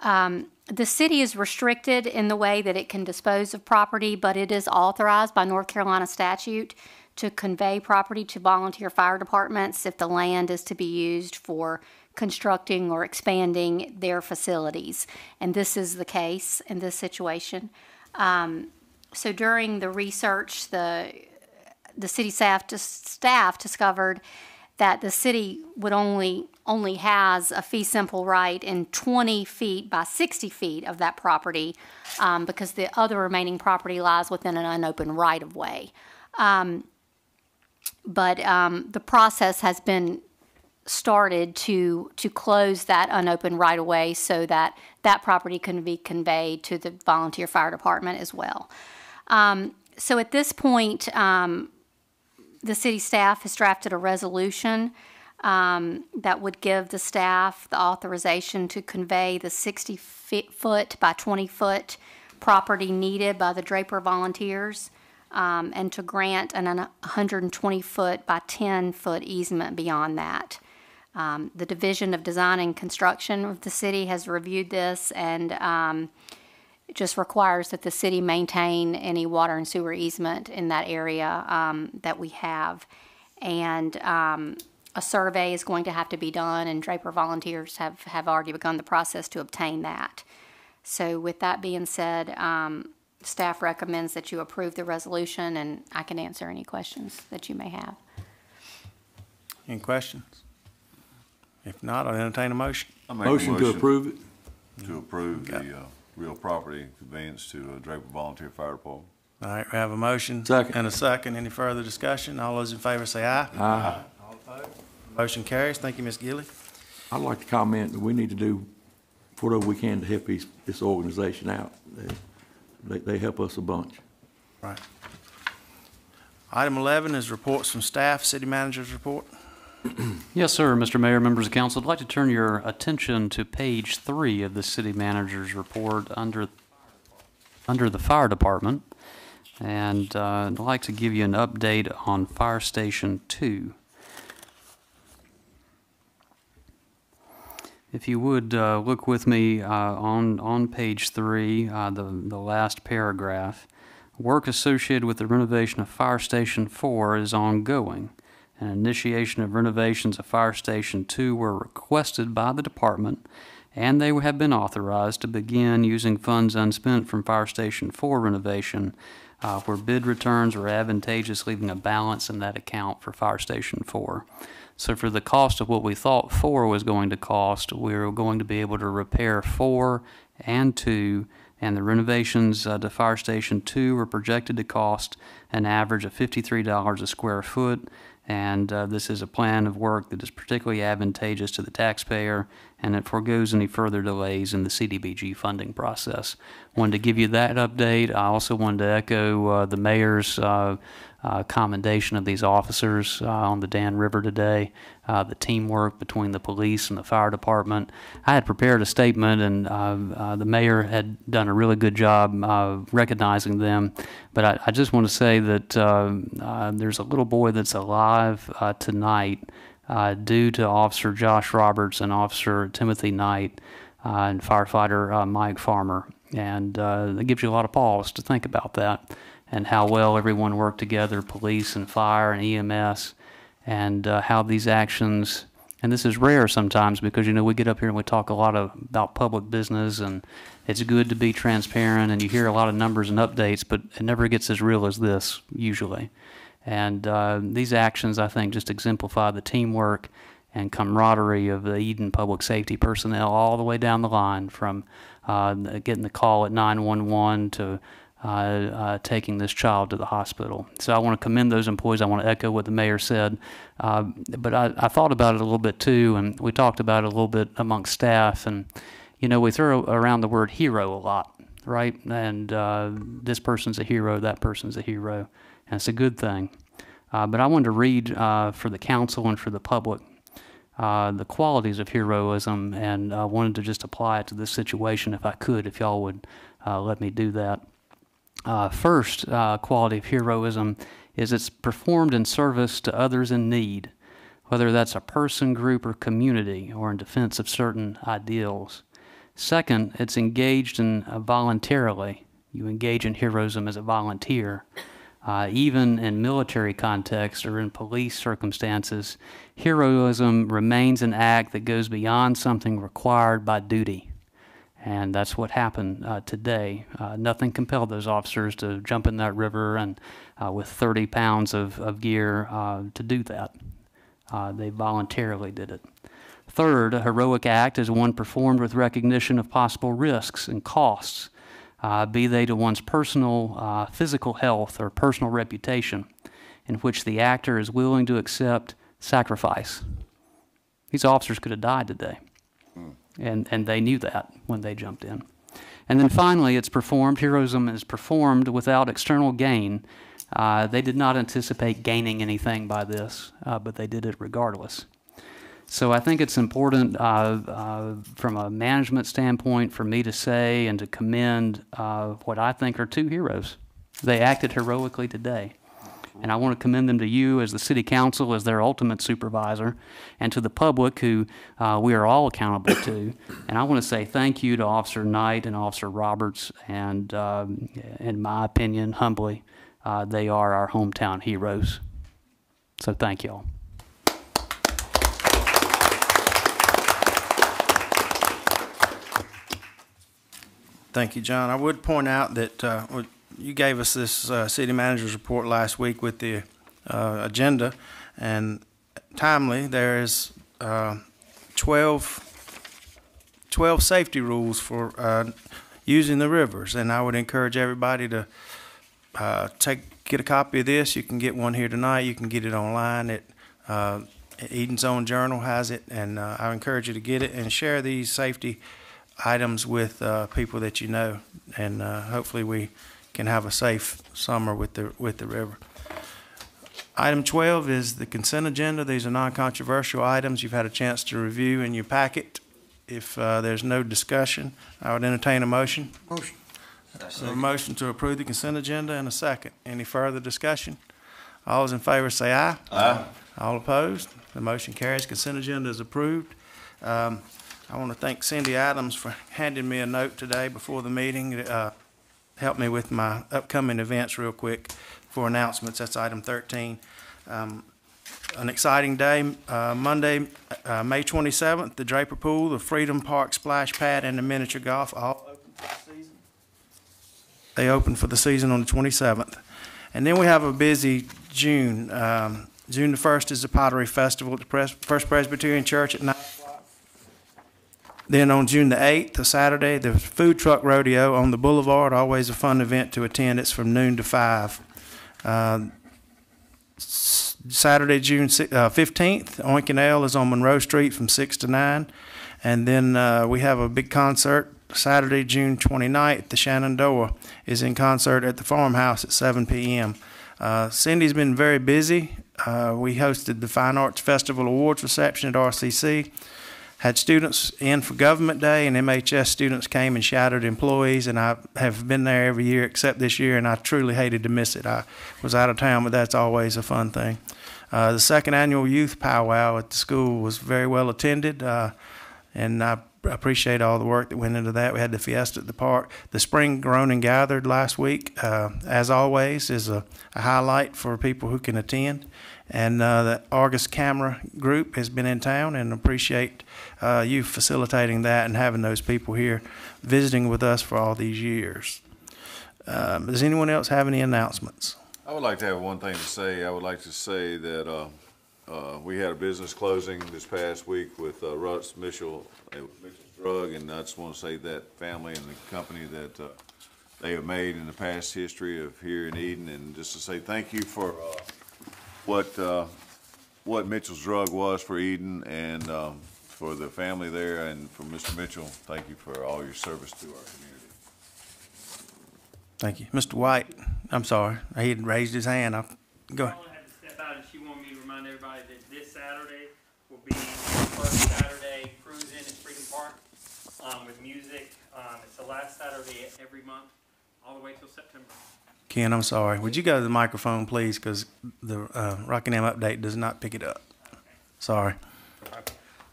Um, The city is restricted in the way that it can dispose of property, but it is authorized by North Carolina statute to convey property to volunteer fire departments if the land is to be used for constructing or expanding their facilities. And this is the case in this situation. Um, So during the research, the, the city staff, staff discovered that the city would only, only has a fee simple right in 20 feet by 60 feet of that property um, because the other remaining property lies within an unopened right of way. Um, but um, the process has been started to to close that unopened right of way so that that property can be conveyed to the volunteer fire department as well. Um, so at this point, um, the city staff has drafted a resolution um, that would give the staff the authorization to convey the 60 foot by 20 foot property needed by the Draper volunteers um, and to grant an 120 foot by 10 foot easement beyond that. Um, the Division of Design and Construction of the city has reviewed this and um, it just requires that the city maintain any water and sewer easement in that area um, that we have. And um, a survey is going to have to be done, and Draper volunteers have, have already begun the process to obtain that. So, with that being said, um, staff recommends that you approve the resolution, and I can answer any questions that you may have. Any questions? If not, I'll entertain a motion. I make a Motion to approve it? To approve Okay. the, uh, real property conveyance to uh, Draper Volunteer Fire Department. All right, we have a motion. Second. And a second. Any further discussion? All those in favor say aye. Aye. All opposed? Motion carries. Thank you, Ms. Gilley. I'd like to comment that we need to do whatever we can to help these, this organization out. They- They, they help us a bunch. Right. Item 11 is reports from staff, city manager's report. Yes, sir, Mr. Mayor, members of council, I'd like to turn your attention to page three of the city manager's report under, under the fire department. And uh, I'd like to give you an update on Fire Station Two. If you would, uh, look with me uh, on, on page three, uh, the, the last paragraph. Work associated with the renovation of Fire Station Four is ongoing. An initiation of renovations of Fire Station Two were requested by the department, and they have been authorized to begin using funds unspent from Fire Station Four renovation, uh, where bid returns were advantageous, leaving a balance in that account for Fire Station Four. So for the cost of what we thought four was going to cost, we were going to be able to repair four and two, and the renovations uh, to Fire Station Two were projected to cost an average of fifty-three dollars a square foot. And uh, this is a plan of work that is particularly advantageous to the taxpayer, and it foregoes any further delays in the CDBG funding process. Wanted to give you that update. I also wanted to echo uh, the mayor's uh, commendation of these officers uh, on the Dan River today, uh, the teamwork between the police and the fire department. I had prepared a statement, and uh, uh, the mayor had done a really good job uh, recognizing them. But I, I just want to say that there's a little boy that's alive tonight due to Officer Josh Roberts and Officer Timothy Knight and firefighter Mike Farmer. And it gives you a lot of pause to think about that and how well everyone worked together, police and fire and EMS, and uh, how these actions, and this is rare sometimes because, you know, we get up here and we talk a lot of, about public business and it's good to be transparent and you hear a lot of numbers and updates, but it never gets as real as this usually. And uh, these actions, I think, just exemplify the teamwork and camaraderie of the Eden Public Safety personnel all the way down the line from uh, getting the call at 911 to taking this child to the hospital. So I want to commend those employees. I want to echo what the mayor said. Uh, but I, I thought about it a little bit too, and we talked about it a little bit amongst staff. And, you know, we throw around the word hero a lot, right? And uh, this person's a hero, that person's a hero. And it's a good thing. Uh, but I wanted to read uh, for the council and for the public uh, the qualities of heroism, and I wanted to just apply it to this situation if I could, if y'all would uh, let me do that. Uh, first uh, quality of heroism is it's performed in service to others in need, whether that's a person, group, or community, or in defense of certain ideals. Second, it's engaged in uh, voluntarily. You engage in heroism as a volunteer. Uh, even in military context or in police circumstances, heroism remains an act that goes beyond something required by duty. And that's what happened uh, today. Uh, nothing compelled those officers to jump in that river and uh, with 30 pounds of, of gear uh, to do that. Uh, they voluntarily did it. Third, a heroic act is one performed with recognition of possible risks and costs, uh, be they to one's personal physical health or personal reputation, in which the actor is willing to accept sacrifice. These officers could have died today and, and they knew that when they jumped in. And then finally, it's performed, heroism is performed without external gain. Uh, they did not anticipate gaining anything by this, uh, but they did it regardless. So I think it's important uh, uh from a management standpoint for me to say and to commend uh, what I think are two heroes. They acted heroically today. And I want to commend them to you as the city council, as their ultimate supervisor, and to the public who uh, we are all accountable to. And I want to say thank you to Officer Knight and Officer Roberts, and um, in my opinion, humbly, uh, they are our hometown heroes. So thank you all. Thank you, Jon. I would point out that uh, you gave us this uh, city manager's report last week with the uh, agenda, and timely, there is uh, 12, 12 safety rules for uh, using the rivers, and I would encourage everybody to uh, take get a copy of this. You can get one here tonight. You can get it online. It uh, Eden's Own Journal has it, and uh, I encourage you to get it and share these safety items with people that you know, and hopefully we can have a safe summer with the, with the river. Item 12 is the consent agenda. These are non-controversial items you've had a chance to review in your packet. If uh, there's no discussion, I would entertain a motion. Motion. A motion to approve the consent agenda and a second. Any further discussion? All those in favor say aye. Aye. All opposed? The motion carries. Consent agenda is approved. Um, I want to thank Cindy Adams for handing me a note today before the meeting. Uh, help me with my upcoming events real quick for announcements. That's item 13. Um, an exciting day, uh, Monday, uh, May 27th, the Draper Pool, the Freedom Park Splash Pad, and the miniature golf all open for the season. They open for the season on the 27th. And then we have a busy June. Um, June the 1st is the Pottery Festival at the Pres- First Presbyterian Church at 9 o'clock. Then on June the 8th, a Saturday, the Food Truck Rodeo on the Boulevard, always a fun event to attend. It's from noon to 5. Uh, Saturday, June uh, 15th, Oink and Ale is on Monroe Street from 6 to 9. And then uh, we have a big concert Saturday, June 29th. The Shenandoah is in concert at the farmhouse at 7 p.m. Uh, Cindy's been very busy. Uh, we hosted the Fine Arts Festival Awards reception at RCC had students in for Government Day, and MHS students came and shadowed employees, and I have been there every year except this year, and I truly hated to miss it. I was out of town, but that's always a fun thing. Uh, the second annual youth powwow at the school was very well attended, uh, and I appreciate all the work that went into that. We had the fiesta at the park. The spring grown and gathered last week, uh, as always, is a, a highlight for people who can attend. And uh, the Argus Camera Group has been in town and appreciate uh, you facilitating that and having those people here visiting with us for all these years. Um, does anyone else have any announcements? I would like to have one thing to say. I would like to say that uh, uh, we had a business closing this past week with uh, Russ Mitchell, uh, Drug, and I just want to say that family and the company that uh, they have made in the past history of here in Eden, and just to say thank you for uh, what, uh, what Mitchell's Drug was for Eden and um, for the family there, and for Mr. Mitchell, thank you for all your service to our community. Thank you. Mr. White, I'm sorry, he had raised his hand. I'll, go ahead. Carla had to step out and she wanted me to remind everybody that this Saturday will be the first Saturday cruise in at Freedom Park, um, with music. Um, it's the last Saturday every month, all the way till September. Ken, I'm sorry. Would you go to the microphone, please, because the uh, Rockingham update does not pick it up. Sorry.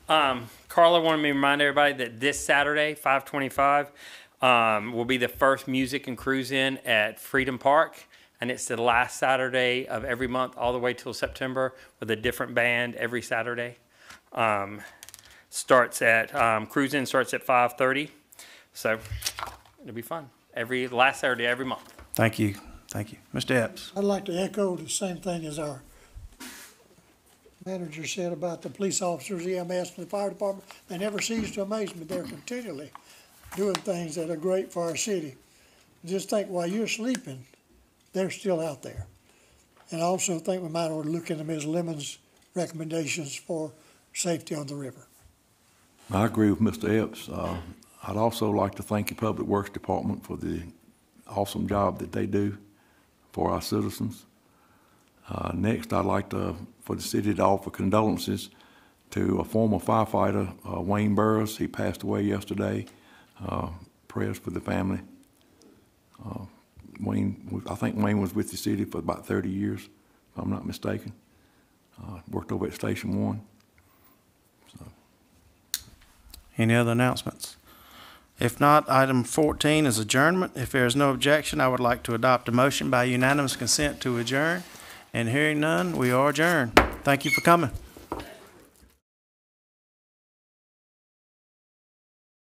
Um, Carla wanted me to remind everybody that this Saturday, five twenty-five, um, will be the first music and cruise in at Freedom Park. And it's the last Saturday of every month, all the way till September, with a different band every Saturday. Um, starts at, um, cruise in starts at five thirty. So it'll be fun. Every, last Saturday, every month. Thank you. Thank you. Mr. Epps? I'd like to echo the same thing as our manager said about the police officers, EMS, and the fire department. They never cease to amaze me. They're continually doing things that are great for our city. Just think while you're sleeping, they're still out there. And I also think we might want to look into Ms. Lemon's recommendations for safety on the river. I agree with Mr. Epps. Uh, I'd also like to thank the Public Works Department for the awesome job that they do for our citizens. Uh, Next, I'd like to, for the city to offer condolences to a former firefighter, uh, Wayne Burris. He passed away yesterday. Uh, Prayers for the family. Uh, Wayne, I think Wayne was with the city for about 30 years, if I'm not mistaken. Uh, Worked over at Station One. Any other announcements? If not, item 14 is adjournment. If there is no objection, I would like to adopt a motion by unanimous consent to adjourn. And hearing none, we are adjourned. Thank you for coming.